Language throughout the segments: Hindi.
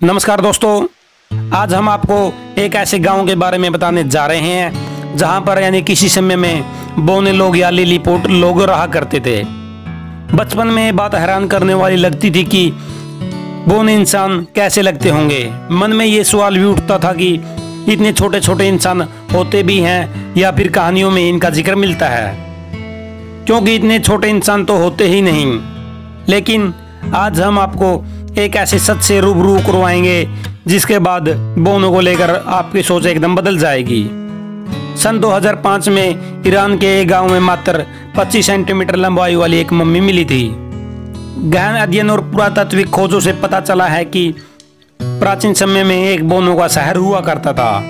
नमस्कार दोस्तों, आज हम आपको एक ऐसे गाँव के बारे में बताने जा रहे हैं, जहाँ पर यानी किसी समय में बोने लोग या लिलीपोट लोग रहा करते थे। बचपन में बात हैरान करने वाली लगती थी कि बोने इंसान कैसे लगते होंगे। मन में ये सवाल भी उठता था कि इतने छोटे छोटे इंसान होते भी हैं या फिर कहानियों में इनका ज़िक्र मिलता है। क्योंकि इतने छोटे इंसान तो होते ही नहीं। लेकिन आज हम आपको एक ऐसे सच से रूबरू करवाएँगे, जिसके बाद बोनो को लेकर आपकी सोच एकदम बदल जाएगी। सन 2005 में ईरान के एक गाँव में मात्र 25 सेंटीमीटर लंबाई वाली एक मम्मी मिली थी। गहन अध्ययन और पुरातात्विक खोजों से पता चला है कि प्राचीन समय में एक बोनो का शहर हुआ करता था,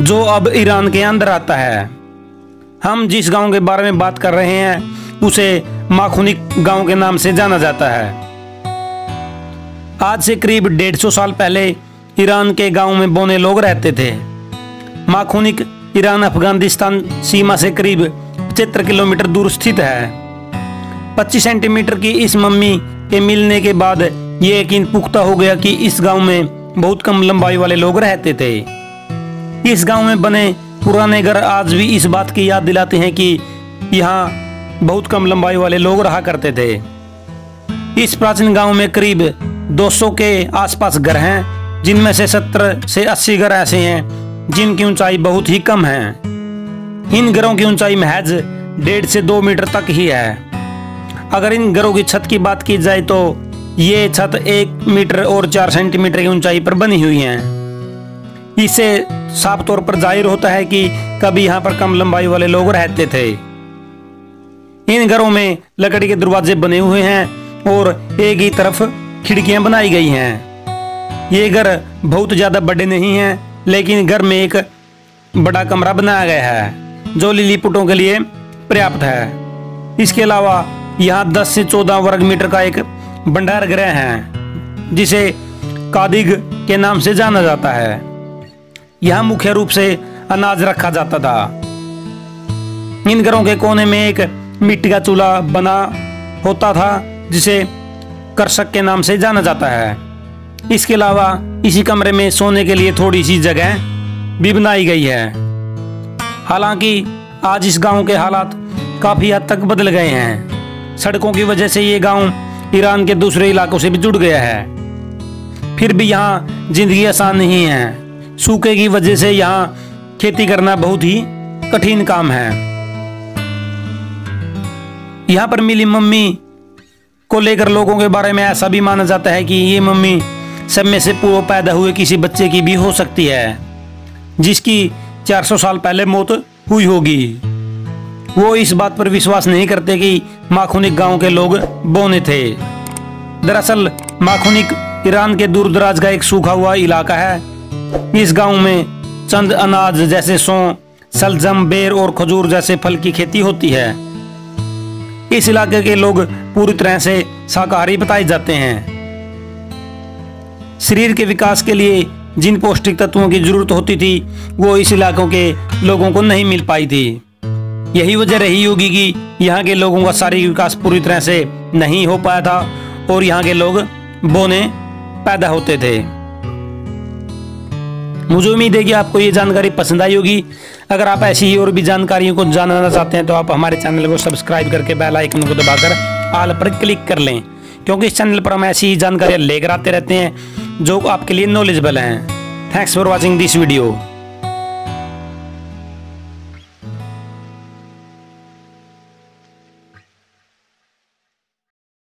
जो अब ईरान के अंदर आता है। हम जिस गाँव के बारे में बात कर रहे हैं, उसे माखुनिक गाँव के नाम से जाना जाता है। आज से करीब डेढ़ सौ साल पहले ईरान के गाँव में बोने लोग रहते थे। माखुनिक ईरान, अफ़गानिस्तान सीमा से करीब पचहत्तर किलोमीटर दूर स्थित है। 25 सेंटीमीटर की इस मम्मी के मिलने के बाद ये यकीन पुख्ता हो गया कि इस गाँव में बहुत कम लंबाई वाले लोग रहते थे। इस गाँव में बने पुराने घर आज भी इस बात की याद दिलाते हैं कि यहाँ बहुत कम लंबाई वाले लोग रहा करते थे। इस प्राचीन गाँव में करीब 200 के आसपास घर हैं, जिनमें से 70 से 80 घर ऐसे हैं, जिनकी ऊंचाई बहुत ही कम है। इन घरों की ऊंचाई महज डेढ़ से दो मीटर तक ही है। अगर इन घरों की छत की बात की जाए तो ये छत एक मीटर और चार सेंटीमीटर की ऊंचाई पर बनी हुई है। इससे साफ़ तौर पर ज़ाहिर होता है कि कभी यहाँ पर कम लंबाई वाले लोग रहते थे। इन घरों में लकड़ी के दरवाजे बने हुए हैं और एक ही तरफ़ खिड़कियाँ बनाई गई हैं। ये घर बहुत ज़्यादा बड़े नहीं हैं, लेकिन घर में एक बड़ा कमरा बनाया गया है, जो लिलीपुटों के लिए पर्याप्त है। इसके अलावा यहाँ 10 से 14 वर्ग मीटर का एक भंडार गृह है, जिसे कादिग के नाम से जाना जाता है। यहाँ मुख्य रूप से अनाज रखा जाता था। इन घरों के कोने में एक मिट्टी का चूल्हा बना होता था, जिसे कर्षक के नाम से जाना जाता है। इसके अलावा इसी कमरे में सोने के लिए थोड़ी सी जगह भी बनाई गई है। हालाँकि आज इस गाँव के हालात काफ़ी हद तक बदल गए हैं। सड़कों की वजह से ये गाँव ईरान के दूसरे इलाकों से भी जुड़ गया है। फिर भी यहाँ ज़िंदगी आसान नहीं है। सूखे की वजह से यहाँ खेती करना बहुत ही कठिन काम है। यहाँ पर मिली मम्मी को लेकर लोगों के बारे में ऐसा भी माना जाता है कि ये मम्मी सब में से पूर्व पैदा हुए किसी बच्चे की भी हो सकती है, जिसकी 400 साल पहले मौत हुई होगी। वो इस बात पर विश्वास नहीं करते कि माखुनिक गाँव के लोग बोने थे। दरअसल, माखुनिक ईरान के दूर दराज का एक सूखा हुआ इलाका है। इस गाँव में चंद अनाज जैसे सौ, सलजम, बेर और खजूर जैसे फल की खेती होती है। इस इलाके के लोग पूरी तरह से शाकाहारी बताए जाते हैं। शरीर के विकास के लिए जिन पौष्टिक तत्वों की ज़रूरत होती थी, वो इस इलाकों के लोगों को नहीं मिल पाई थी। यही वजह रही होगी कि यहाँ के लोगों का शारीरिक विकास पूरी तरह से नहीं हो पाया था और यहाँ के लोग बोने पैदा होते थे। मुझे उम्मीद है कि आपको ये जानकारी पसंद आई होगी। अगर आप ऐसी ही और भी जानकारियों को जानना चाहते हैं तो आप हमारे चैनल को सब्सक्राइब करके बेल आइकन को दबाकर आल पर क्लिक कर लें। क्योंकि इस चैनल पर हम ऐसी ही जानकारियाँ लेकर आते रहते हैं, जो आपके लिए नॉलेजबल हैं। Thanks for watching this video